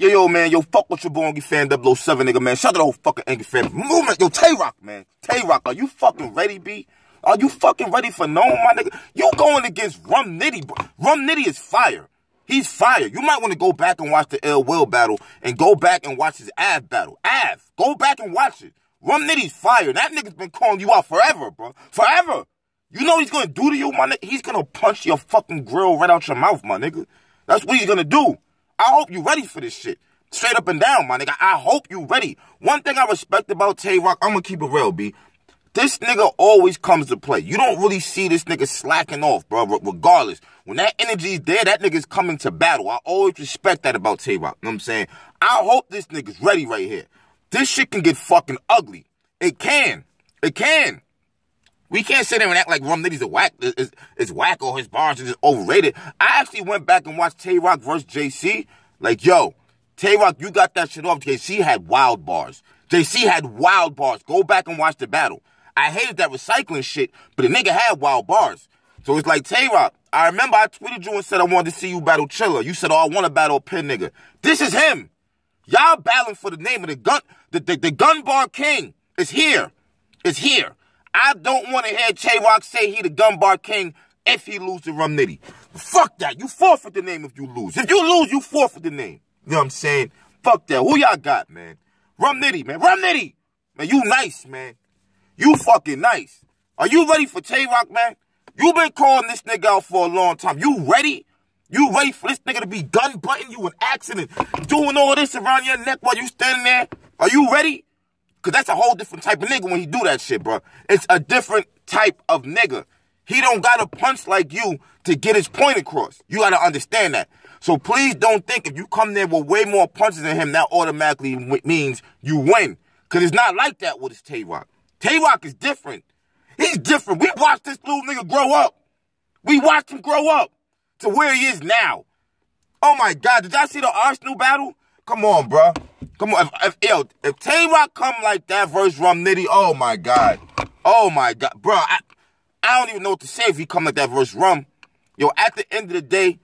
Yo, yo, man, yo, fuck with your boy Angry Fan 007, nigga, man. Shout out to the whole fucking Angry Fan movement. Yo, Tay-Roc, man. Tay-Roc, are you fucking ready, B? Are you fucking ready for no, my nigga? You going against Rum Nitty, bro. Rum Nitty is fire. He's fire. You might want to go back and watch the Ill Will battle and go back and watch his Av battle. Av. Go back and watch it. Rum Nitty's fire. That nigga's been calling you out forever, bro. Forever. You know what he's gonna do to you, my nigga? He's gonna punch your fucking grill right out your mouth, my nigga. That's what he's gonna do. I hope you ready for this shit. Straight up and down, my nigga. I hope you ready. One thing I respect about Tay Roc, I'm gonna keep it real, B. This nigga always comes to play. You don't really see this nigga slacking off, bro, regardless. When that energy's there, that nigga's coming to battle. I always respect that about Tay Roc. You know what I'm saying? I hope this nigga's ready right here. This shit can get fucking ugly. It can. It can. We can't sit there and act like Rum Nitty's a whack is, is whack or his bars are just overrated. I actually went back and watched Tay Roc versus JC. Like, yo, Tay Roc, you got that shit off. JC had wild bars. JC had wild bars. Go back and watch the battle. I hated that recycling shit, but the nigga had wild bars. So it's like Tay Roc. I remember I tweeted you and said I wanted to see you battle Chilla. You said, oh, I want to battle Pin nigga. This is him. Y'all battling for the name of the gun. The, the, the gun bar king is here. Is here. I don't want to hear Tay Roc say he the gun bar king if he lose to Rum Nitty. Fuck that. You forfeit the name if you lose. If you lose, you forfeit the name. You know what I'm saying? Fuck that. Who y'all got, man? Rum Nitty, man. Rum Nitty. Man, you nice, man. You fucking nice. Are you ready for Tay Roc, man? You been calling this nigga out for a long time. You ready? You ready for this nigga to be gun butting you an accident, doing all this around your neck while you standing there? Are you ready? Cause that's a whole different type of nigga when he do that shit, bro. It's a different type of nigga. He don't gotta punch like you to get his point across. You gotta understand that. So please don't think if you come there with way more punches than him, that automatically means you win. Cause it's not like that with his Tay Roc. Tay Roc is different. He's different. We watched this little nigga grow up. We watched him grow up to where he is now. Oh my God, did y'all see the Arsonal battle? Come on, bro. Come on. If, if, yo, if Tay Roc come like that versus Rum Nitty, oh my God. Oh my God. Bro, I, I don't even know what to say if he come like that versus Rum. Yo, at the end of the day,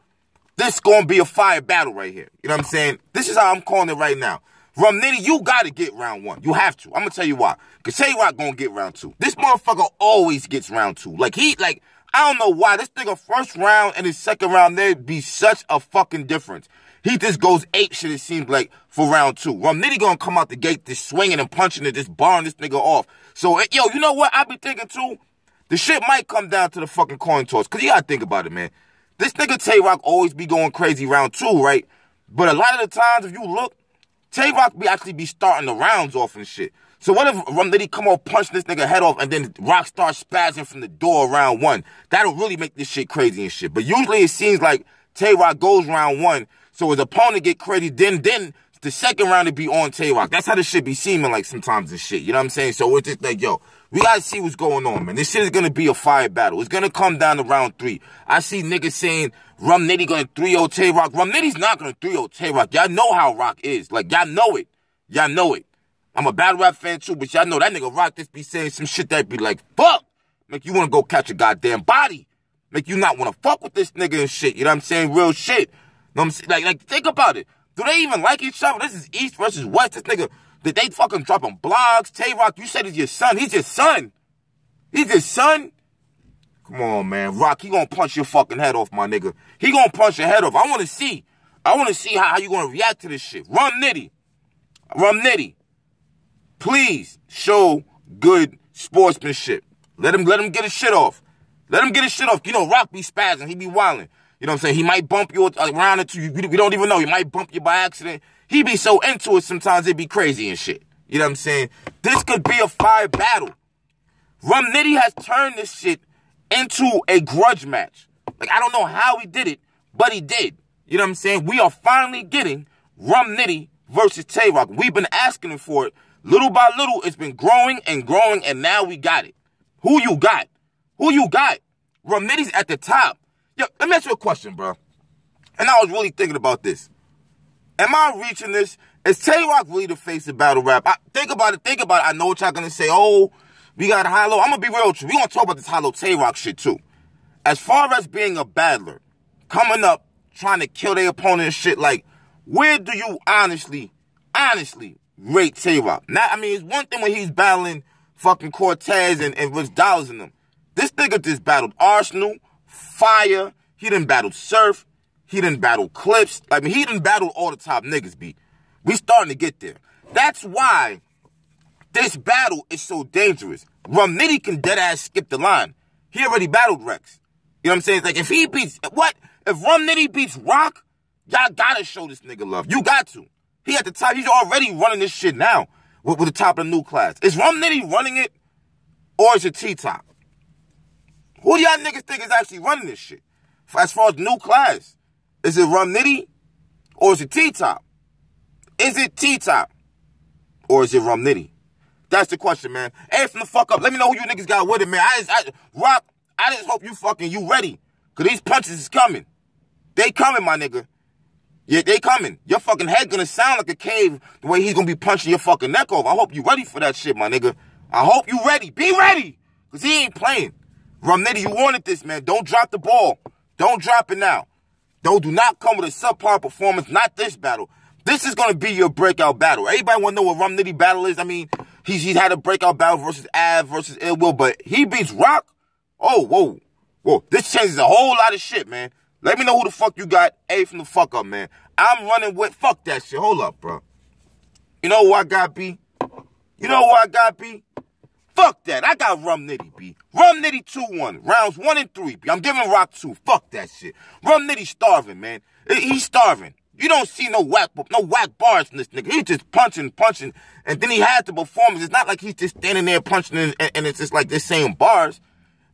this gonna be a fire battle right here. You know what I'm saying? This is how I'm calling it right now. Rum Nitty, you gotta get round one. You have to. I'm gonna tell you why. Cause Tay Roc gonna get round two. This motherfucker always gets round two. Like he, like, I don't know why. This nigga first round and his second round, there'd be such a fucking difference. He just goes ape shit, it seems like, for round two. Rum Nitty gonna come out the gate just swinging and punching and just barring this nigga off. So, eh, yo, you know what I be thinking too? The shit might come down to the fucking coin toss. Cause you gotta think about it, man. This nigga Tay Roc always be going crazy round two, right? But a lot of the times, if you look, Tay Roc be actually be starting the rounds off and shit. So what if Rum Nitty come off, punch this nigga head off, and then Rock starts spazzing from the door round one? That'll really make this shit crazy and shit. But usually it seems like Tay Roc goes round one, so his opponent get credit. Then, then the second round to be on Tay Roc. That's how this shit be seeming like sometimes and shit. You know what I'm saying? So it's just like, yo, we gotta see what's going on, man. This shit is gonna be a fire battle. It's gonna come down to round three. I see niggas saying Rum Nitty gonna 3-0 Tay Roc. Rum Nitty's not gonna 3-0 Tay Roc. Y'all know how Rock is. Like, y'all know it. Y'all know it. I'm a battle rap fan too, but y'all know that nigga Rock just be saying some shit that be like, fuck! Make you wanna go catch a goddamn body. Make you not wanna fuck with this nigga and shit. You know what I'm saying? Real shit. Know what I'm? Like, like, think about it. Do they even like each other? This is East versus West. This nigga, did they fucking dropping blogs? Tay Roc, you said he's your son. He's your son. He's your son. Come on, man. Rock, he gonna punch your fucking head off, my nigga. He gonna punch your head off. I wanna see. I wanna see how, how you gonna react to this shit. Rum Nitty. Rum Nitty. Please show good sportsmanship. Let him let him get his shit off. Let him get his shit off. You know, Rock be spazzing. He be wilding. You know what I'm saying? He might bump you around into you. We don't even know. He might bump you by accident. He be so into it sometimes it be crazy and shit. You know what I'm saying? This could be a fire battle. Rum Nitty has turned this shit into a grudge match. Like, I don't know how he did it, but he did. You know what I'm saying? We are finally getting Rum Nitty versus Tay Roc. We've been asking him for it. Little by little, it's been growing and growing, and now we got it. Who you got? Who you got? Rum Nitty's at the top. Yo, let me ask you a question, bro. And I was really thinking about this. Am I reaching this? Is Tay Roc really the face of battle rap? I, think about it. Think about it. I know what y'all gonna say. Oh, we got Hollow. I'm gonna be real with you. We gonna talk about this Hollow Tay Roc shit too. As far as being a battler, coming up, trying to kill their opponent and shit, like, where do you honestly, honestly rate Tay Roc? Now, I mean, it's one thing when he's battling fucking Cortez and, and was in them. This nigga just battled Arsonal, Fire, he didn't battle Surf, he didn't battle Clips. I mean, he didn't battle all the top niggas, B. We starting to get there. That's why this battle is so dangerous. Rum Nitty can dead ass skip the line. He already battled Rex. You know what I'm saying? It's like if he beats what? If Rum Nitty beats Rock, y'all gotta show this nigga love. You got to. He at the top. He's already running this shit now with, with the top of the new class. Is Rum Nitty running it, or is it T Top? Who do y'all niggas think is actually running this shit? As far as new class, is it Rum Nitty, or is it T Top? Is it T Top, or is it Rum Nitty? That's the question, man. Hey, from the fuck up. Let me know who you niggas got with it, man. I just, I, Rock, I just hope you fucking, you ready. Cause these punches is coming. They coming, my nigga. Yeah, they coming. Your fucking head gonna sound like a cave the way he's gonna be punching your fucking neck off. I hope you ready for that shit, my nigga. I hope you ready. Be ready. Cause he ain't playing. Rum you wanted this, man. Don't drop the ball. Don't drop it now. Don't do not come with a subpar performance. Not this battle. This is gonna be your breakout battle. Everybody wanna know what Rum Nitty battle is. I mean, He's he's had a breakout battle versus Av versus Ill Will, but he beats Rock. Oh, whoa, whoa! This changes a whole lot of shit, man. Let me know who the fuck you got. A from the fuck up, man. I'm running with fuck that shit. Hold up, bro. You know who I got, B? You know who I got, B? Fuck that. I got Rum Nitty, B. Rum Nitty 2-1. Rounds 1 and 3, B. I'm giving Rock 2. Fuck that shit. Rum Nitty starving, man. He's starving. You don't see no whack, no whack bars from this nigga. He's just punching, punching, and then he had the performance. It's not like he's just standing there punching and, and it's just like this same bars.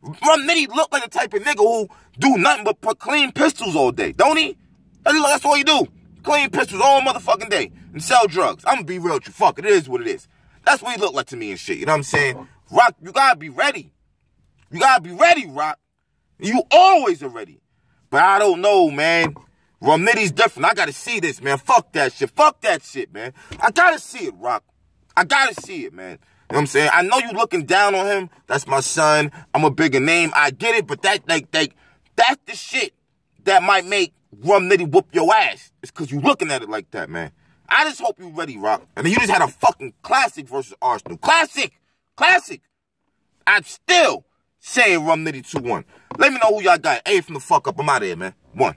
Rum Nitty look like the type of nigga who do nothing but put clean pistols all day, don't he? That's all you do. Clean pistols all motherfucking day and sell drugs. I'm gonna be real with you. Fuck, it is what it is. That's what he look like to me and shit. You know what I'm saying? Rock, you gotta be ready. You gotta be ready, Rock. You always are ready. But I don't know, man. Rum Nitty's different. I gotta see this, man. Fuck that shit. Fuck that shit, man. I gotta see it, Rock. I gotta see it, man. You know what I'm saying? I know you looking down on him. That's my son. I'm a bigger name. I get it, but that like like that's the shit that might make Rum Nitty whoop your ass. It's cause you looking at it like that, man. I just hope you ready, Rock. I mean, you just had a fucking classic versus Arsonal. Classic! Classic! I'm still saying Rum Nitty 2-1. Let me know who y'all got. A from the fuck up. I'm out of here, man. One.